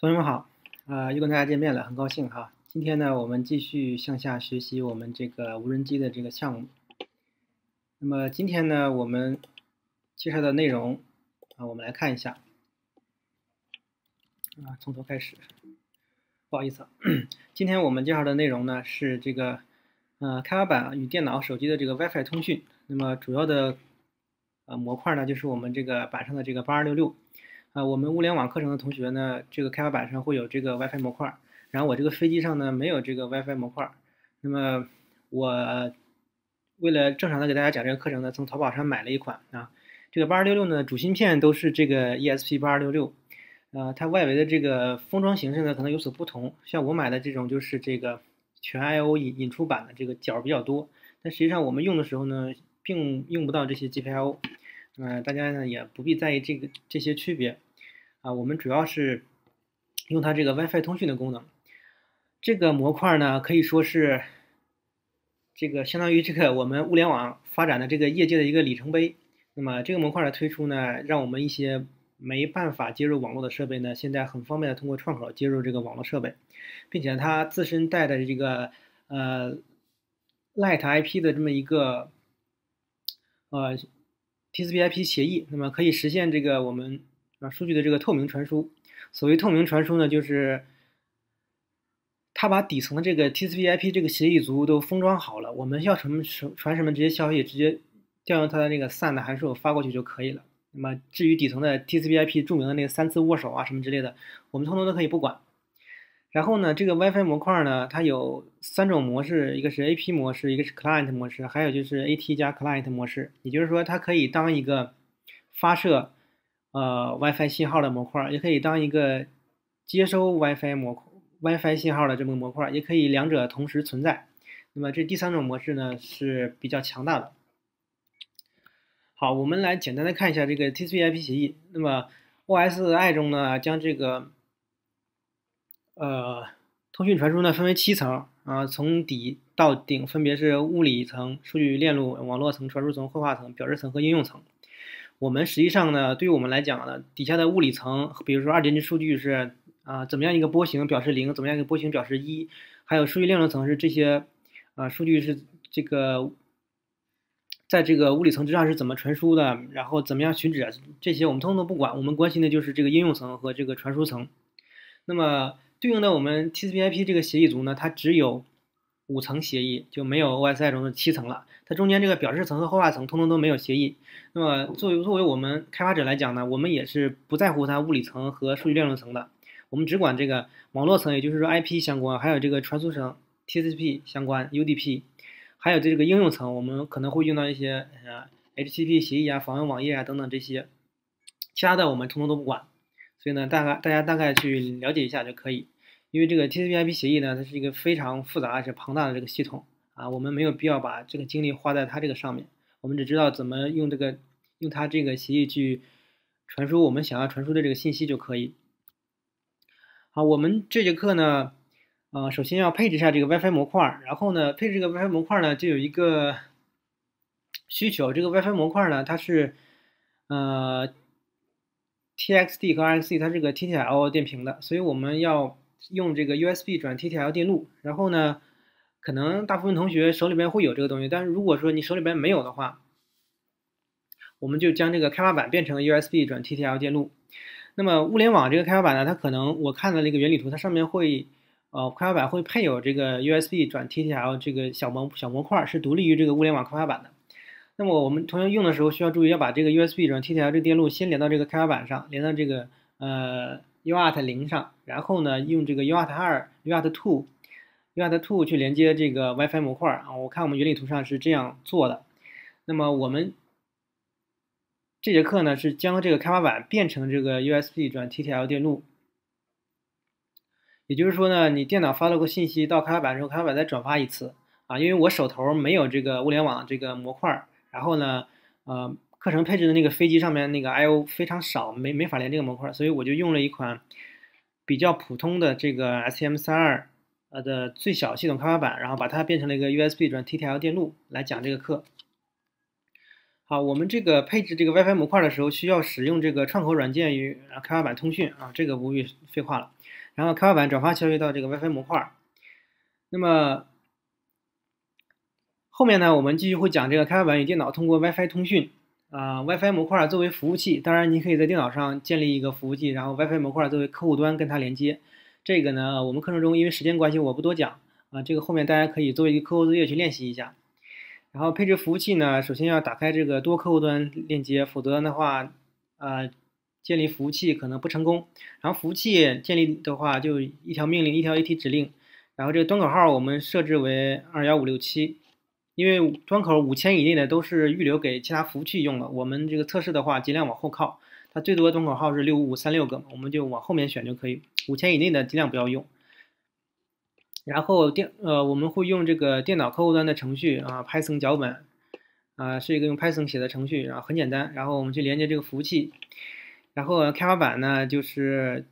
同学们好，啊、又跟大家见面了，很高兴哈。今天呢，我们继续向下学习我们这个无人机的这个项目。那么今天呢，我们介绍的内容啊，我们来看一下。啊，从头开始，不好意思啊。今天我们介绍的内容呢是这个呃开发板与电脑、手机的这个 WiFi 通讯。那么主要的呃模块呢就是我们这个板上的这个八二六六。啊，我们物联网课程的同学呢，这个开发板上会有这个 WiFi 模块，然后我这个飞机上呢没有这个 WiFi 模块。那么我为了正常的给大家讲这个课程呢，从淘宝上买了一款啊，这个八二六六呢主芯片都是这个 ESP 八二六六，呃，它外围的这个封装形式呢可能有所不同，像我买的这种就是这个全 I/O 引引出版的这个角比较多，但实际上我们用的时候呢，并用不到这些 GPIO。呃，大家呢也不必在意这个这些区别，啊，我们主要是用它这个 WiFi 通讯的功能。这个模块呢可以说是这个相当于这个我们物联网发展的这个业界的一个里程碑。那么这个模块的推出呢，让我们一些没办法接入网络的设备呢，现在很方便的通过串口接入这个网络设备，并且它自身带的这个呃 Light IP 的这么一个呃。TCP/IP 协议，那么可以实现这个我们啊数据的这个透明传输。所谓透明传输呢，就是它把底层的这个 TCP/IP 这个协议组都封装好了，我们要什么传什么这些消息，直接调用它的那个 SAN 的函数发过去就可以了。那么至于底层的 TCP/IP 著名的那个三次握手啊什么之类的，我们通通都可以不管。然后呢，这个 WiFi 模块呢，它有三种模式，一个是 AP 模式，一个是 Client 模式，还有就是 AT 加 Client 模式。也就是说，它可以当一个发射呃 WiFi 信号的模块，也可以当一个接收 WiFi 模 WiFi 信号的这么模块，也可以两者同时存在。那么这第三种模式呢是比较强大的。好，我们来简单的看一下这个 TCP/IP 协议。那么 OSI 中呢，将这个呃，通讯传输呢分为七层啊，从底到顶分别是物理层、数据链路、网络层、传输层、绘画层、表示层和应用层。我们实际上呢，对于我们来讲呢，底下的物理层，比如说二进制数据是啊怎么样一个波形表示零，怎么样一个波形表示一，还有数据链路层是这些啊数据是这个在这个物理层之上是怎么传输的，然后怎么样寻址，这些我们通通都不管，我们关心的就是这个应用层和这个传输层。那么对应的我们 TCP/IP 这个协议组呢，它只有五层协议，就没有 OSI 中的七层了。它中间这个表示层和后画层通通都没有协议。那么作为作为我们开发者来讲呢，我们也是不在乎它物理层和数据链路层的，我们只管这个网络层，也就是说 IP 相关，还有这个传输层 TCP 相关 UDP，还有这个应用层，我们可能会用到一些呃 HTTP 协议啊、访问网页啊等等这些，其他的我们通通都不管。所以呢，大概大家大概去了解一下就可以，因为这个 TCP/IP 协议呢，它是一个非常复杂而且庞大的这个系统啊，我们没有必要把这个精力花在它这个上面，我们只知道怎么用这个用它这个协议去传输我们想要传输的这个信息就可以。好，我们这节课呢，呃，首先要配置一下这个 WiFi 模块，然后呢，配置这个 WiFi 模块呢，就有一个需求，这个 WiFi 模块呢，它是呃。TXT 和 RXC 它是个 TTL 电平的，所以我们要用这个 USB 转 TTL 电路。然后呢，可能大部分同学手里边会有这个东西，但是如果说你手里边没有的话，我们就将这个开发板变成 USB 转 TTL 电路。那么物联网这个开发板呢，它可能我看的那个原理图，它上面会呃开发板会配有这个 USB 转 TTL 这个小模小模块，是独立于这个物联网开发板的。那么我们同学用的时候需要注意，要把这个 USB 转 TTL 这个电路先连到这个开发板上，连到这个呃 UART 零上，然后呢用这个 UART 二、UART two、UART two 去连接这个 WiFi 模块啊。我看我们原理图上是这样做的。那么我们这节课呢是将这个开发板变成这个 USB 转 TTL 电路，也就是说呢，你电脑发了个信息到开发板之后，开发板再转发一次啊。因为我手头没有这个物联网这个模块。然后呢，呃，课程配置的那个飞机上面那个 I/O 非常少，没没法连这个模块，所以我就用了一款比较普通的这个 STM32 呃的最小系统开发板，然后把它变成了一个 USB 转 TTL 电路来讲这个课。好，我们这个配置这个 WiFi 模块的时候，需要使用这个串口软件与开发板通讯啊，这个不必废话了。然后开发板转发消息到这个 WiFi 模块。那么后面呢，我们继续会讲这个开发板与电脑通过 WiFi 通讯啊，WiFi 模块作为服务器，当然你可以在电脑上建立一个服务器，然后 WiFi 模块作为客户端跟它连接。这个呢，我们课程中因为时间关系我不多讲啊，这个后面大家可以作为一个课后作业去练习一下。然后配置服务器呢，首先要打开这个多客户端链接，否则的话，呃，建立服务器可能不成功。然后服务器建立的话，就一条命令，一条 AT 指令。然后这个端口号我们设置为二幺五六七，因为端口五千以内的都是预留给其他服务器用的。我们这个测试的话，尽量往后靠，它最多端口号是六五五三六个，我们就往后面选就可以。五千以内的尽量不要用。然后电呃，我们会用这个电脑客户端的程序啊，Python 脚本啊，是一个用 Python 写的程序，然后很简单。然后我们去连接这个服务器，然后开发板呢就是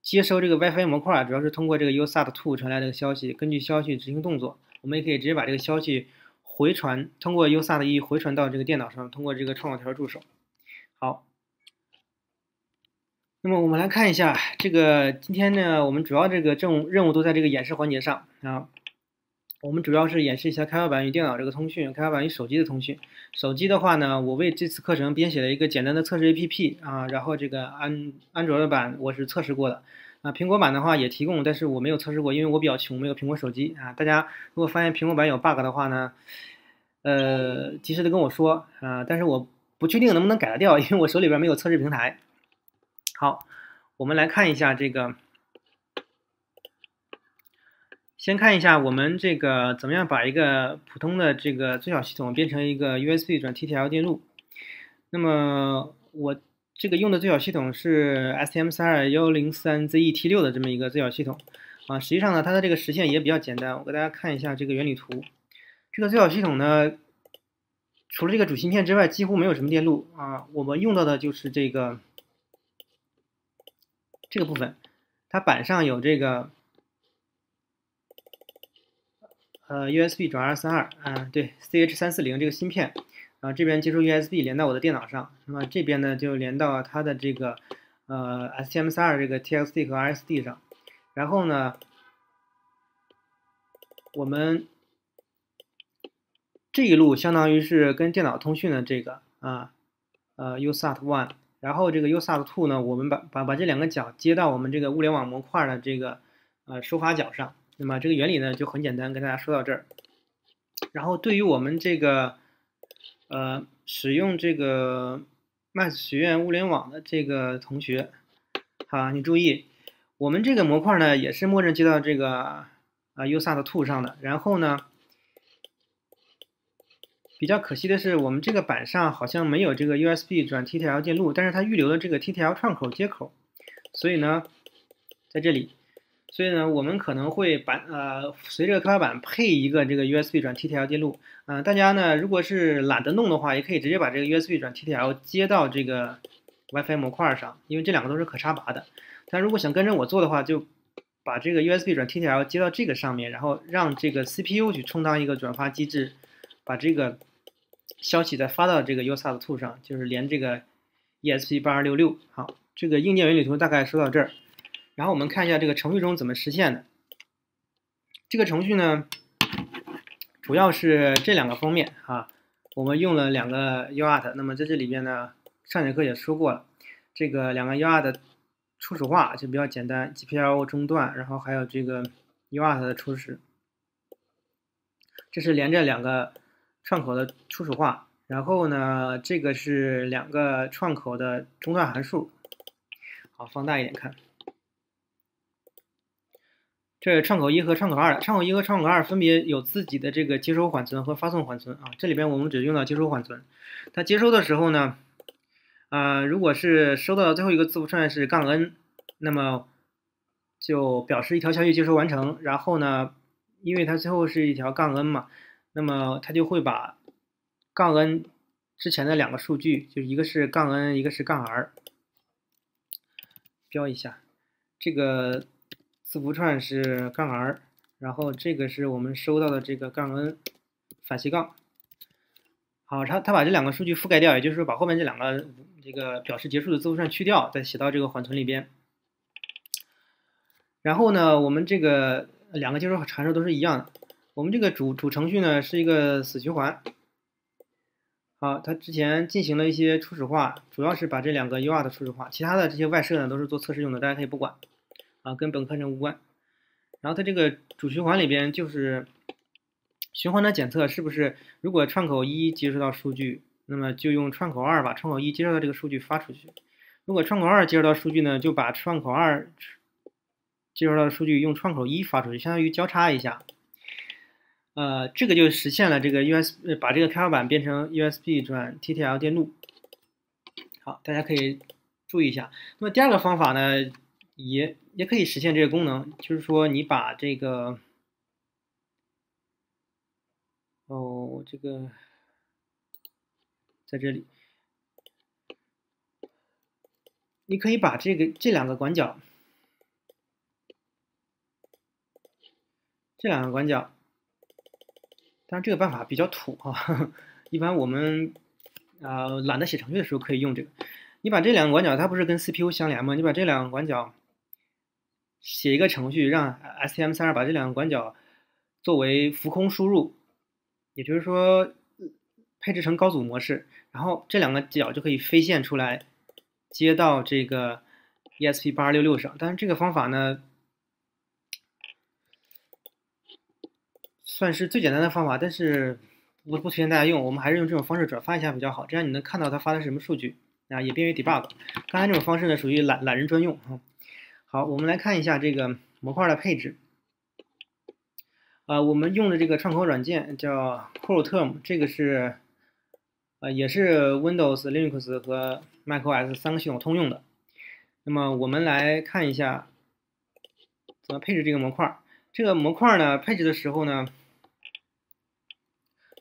接收这个 WiFi 模块，主要是通过这个 USAT2 传来的消息，根据消息执行动作。我们也可以直接把这个消息回传，通过 USAT1 回传到这个电脑上，通过这个创口条助手。好。那么我们来看一下这个，今天呢，我们主要这个任务任务都在这个演示环节上啊。我们主要是演示一下开发板与电脑这个通讯，开发板与手机的通讯。手机的话呢，我为这次课程编写了一个简单的测试 APP 啊，然后这个安安卓的版我是测试过的啊，苹果版的话也提供，但是我没有测试过，因为我比较穷，没有苹果手机啊。大家如果发现苹果版有 bug 的话呢，呃，及时的跟我说啊，但是我不确定能不能改得掉，因为我手里边没有测试平台。好，我们来看一下这个。先看一下我们这个怎么样把一个普通的这个最小系统变成一个 USB 转 TTL 电路。那么我这个用的最小系统是 STM321031ZET6 的这么一个最小系统啊。实际上呢，它的这个实现也比较简单。我给大家看一下这个原理图。这个最小系统呢，除了这个主芯片之外，几乎没有什么电路啊。我们用到的就是这个。这个部分，它板上有这个呃 USB 转二三二，嗯，对，CH 三四零这个芯片，啊，这边接收 USB 连到我的电脑上，那么这边呢就连到它的这个呃 STM 三二这个 TXT 和 RSD 上，然后呢，我们这一路相当于是跟电脑通讯的这个啊，呃 USART one。然后这个 USAT2 呢，我们把把把这两个角接到我们这个物联网模块的这个呃收发角上。那么这个原理呢就很简单，跟大家说到这儿。然后对于我们这个呃使用这个 Max 学院物联网的这个同学，好，你注意，我们这个模块呢也是默认接到这个啊 USAT2 上的。然后呢。比较可惜的是，我们这个板上好像没有这个 USB 转 TTL 电路，但是它预留了这个 TTL 串口接口，所以呢，在这里，所以呢，我们可能会把呃随着开发板配一个这个 USB 转 TTL 电路，嗯，大家呢如果是懒得弄的话，也可以直接把这个 USB 转 TTL 接到这个 WiFi 模块上，因为这两个都是可插拔的。但如果想跟着我做的话，就把这个 USB 转 TTL 接到这个上面，然后让这个 CPU 去充当一个转发机制，把这个。消息再发到这个 USAT2 上，就是连这个 ESP8266。好，这个硬件原理图大概说到这儿，然后我们看一下这个程序中怎么实现的。这个程序呢，主要是这两个方面啊，我们用了两个 UART。那么在这里边呢，上节课也说过了，这个两个 UART 初始化就比较简单，GPIO 中断，然后还有这个 UART 的初始，这是连着两个。串口的初始化，然后呢，这个是两个串口的中断函数。好，放大一点看，这是串口一和串口二。串口一和串口二分别有自己的这个接收缓存和发送缓存啊。这里边我们只用到接收缓存。它接收的时候呢，啊，如果是收到的最后一个字符串是杠 n，那么就表示一条消息接收完成。然后呢，因为它最后是一条杠 n 嘛。那么它就会把杠 n 之前的两个数据，就是一个是杠 n，一个是杠 r，标一下。这个字符串是杠 r，然后这个是我们收到的这个杠 n 反斜杠。好，它它把这两个数据覆盖掉，也就是说把后面这两个这个表示结束的字符串去掉，再写到这个缓存里边。然后呢，我们这个两个接收函数都是一样的。我们这个主主程序呢是一个死循环。好，它之前进行了一些初始化，主要是把这两个 UART 初始化，其他的这些外设呢都是做测试用的，大家可以不管啊，跟本课程无关。然后它这个主循环里边就是。循环的检测是不是？如果串口一接收到数据，那么就用串口二把串口一接收到这个数据发出去。如果串口二接收到数据呢，就把串口二接收到的数据用串口一发出去，相当于交叉一下。呃，这个就实现了这个 USB 把这个开发板变成 USB 转 TTL 电路。好，大家可以注意一下。那么第二个方法呢，也也可以实现这个功能，就是说你把这个。哦，这个在这里，你可以把这个这两个管角，这两个管角，当然这个办法比较土哈，一般我们啊懒得写程序的时候可以用这个。你把这两个管角，它不是跟 CPU 相连吗？你把这两个管角写一个程序，让 STM32 把这两个管角作为浮空输入。也就是说，配置成高阻模式，然后这两个角就可以飞线出来，接到这个 ESP8266 上。但是这个方法呢，算是最简单的方法，但是不不推荐大家用。我们还是用这种方式转发一下比较好，这样你能看到它发的是什么数据啊，也便于 debug。刚才这种方式呢，属于懒懒人专用啊。好，我们来看一下这个模块的配置。啊，我们用的这个串口软件叫 CoreTerm，这个是，呃，也是 Windows、Linux 和 macOS 三个系统通用的。那么我们来看一下怎么配置这个模块。这个模块呢，配置的时候呢，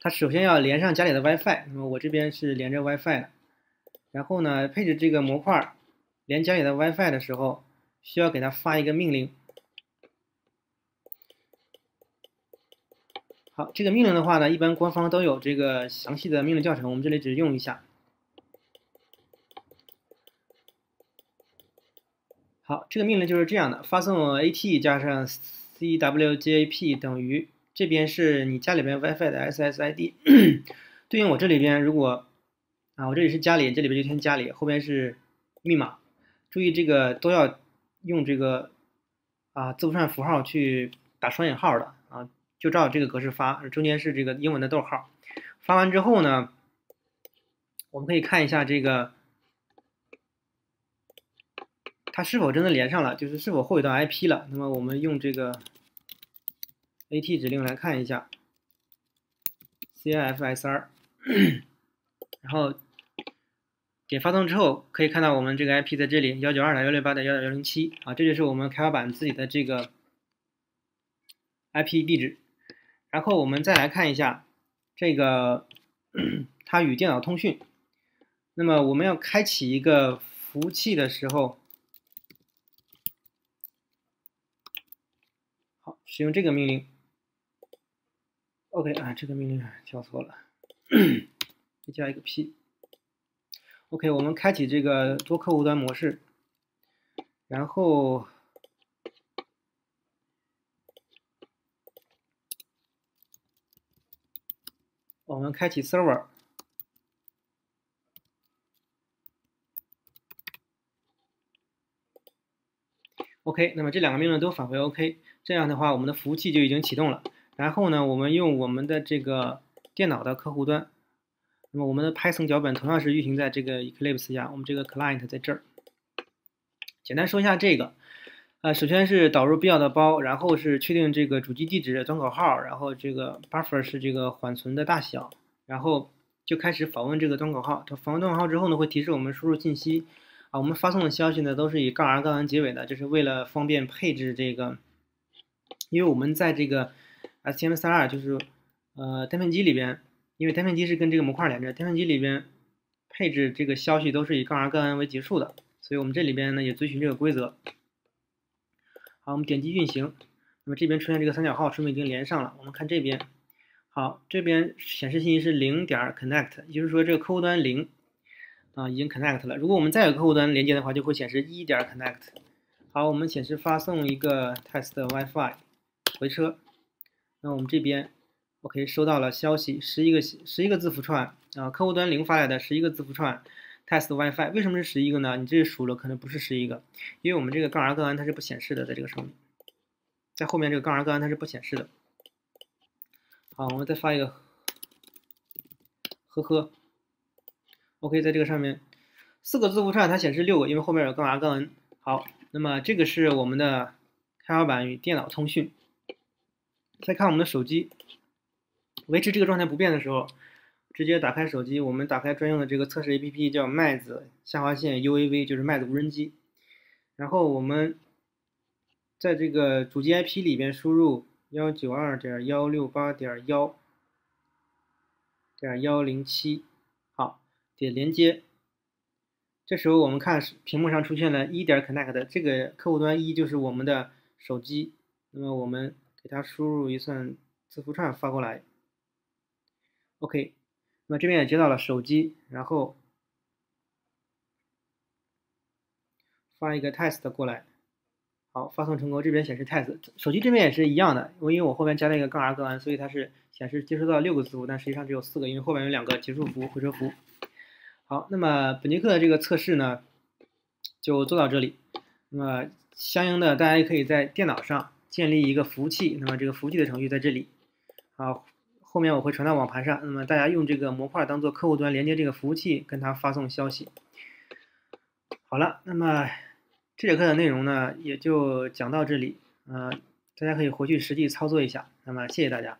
它首先要连上家里的 WiFi。那么我这边是连着 WiFi 的。然后呢，配置这个模块连家里的 WiFi 的时候，需要给它发一个命令。好，这个命令的话呢，一般官方都有这个详细的命令教程，我们这里只用一下。好，这个命令就是这样的：发送 AT 加上 CWJP 等于这边是你家里边 WiFi 的 SSID，对应我这里边如果啊，我这里是家里，这里边就填家里，后边是密码。注意这个都要用这个啊字符串符号去打双引号的啊。就照这个格式发，中间是这个英文的逗号。发完之后呢，我们可以看一下这个它是否真的连上了，就是是否获取到 IP 了。那么我们用这个 AT 指令来看一下，CIFSR，然后点发送之后，可以看到我们这个 IP 在这里，幺九二点幺六八点幺点幺零七啊，这就是我们开发板自己的这个 IP 地址。然后我们再来看一下这个 它与电脑通讯。那么我们要开启一个服务器的时候，好，使用这个命令。OK 啊，这个命令叫错了，再加一个 P。OK，我们开启这个多客户端模式，然后。我们开启 server。OK，那么这两个命令都返回 OK，这样的话，我们的服务器就已经启动了。然后呢，我们用我们的这个电脑的客户端，那么我们的 Python 脚本同样是运行在这个 Eclipse 下，我们这个 client 在这儿。简单说一下这个。啊，首先是导入必要的包，然后是确定这个主机地址、端口号，然后这个 buffer 是这个缓存的大小，然后就开始访问这个端口号。它访问端口号之后呢，会提示我们输入信息。啊，我们发送的消息呢都是以杠 R 杠 N 结尾的，就是为了方便配置这个，因为我们在这个 STM32 就是呃单片机里边，因为单片机是跟这个模块连着，单片机里边配置这个消息都是以杠 R 杠 N 为结束的，所以我们这里边呢也遵循这个规则。好，我们点击运行，那么这边出现这个三角号，说明已经连上了。我们看这边，好，这边显示信息是零点 connect，也就是说这个客户端零啊已经 connect 了。如果我们再有客户端连接的话，就会显示一点 connect。好，我们显示发送一个 test WiFi 回车。那我们这边 OK 收到了消息，十一个十一个字符串啊，客户端零发来的十一个字符串 test WiFi。为什么是十一个呢？你这数了可能不是十一个，因为我们这个杠 R 杠 N 它是不显示的，在这个上面，在后面这个杠 R 杠 N 它是不显示的。好，我们再发一个，呵呵，OK，在这个上面四个字符串它显示六个，因为后面有杠 R 杠 N。好，那么这个是我们的开发板与电脑通讯。再看我们的手机，维持这个状态不变的时候，直接打开手机，我们打开专用的这个测试 APP，叫麦子下划线 UAV，就是麦子无人机。然后我们在这个主机 IP 里边输入。幺九二点幺六八点幺点幺零七，好，点连接。这时候我们看屏幕上出现了一点 connect，这个客户端一就是我们的手机。那么我们给它输入一串字符串发过来。OK，那么这边也接到了手机，然后发一个 test 过来。好，发送成功。这边显示 test，手机这边也是一样的。我因为我后边加了一个杠 R 杠 N，所以它是显示接收到六个字符，但实际上只有四个，因为后边有两个结束符、回车符。好，那么本节课的这个测试呢，就做到这里。那么相应的，大家也可以在电脑上建立一个服务器。那么这个服务器的程序在这里。啊，后面我会传到网盘上。那么大家用这个模块当做客户端，连接这个服务器，跟它发送消息。好了，那么。这节课的内容呢，也就讲到这里，呃，大家可以回去实际操作一下。那么，谢谢大家。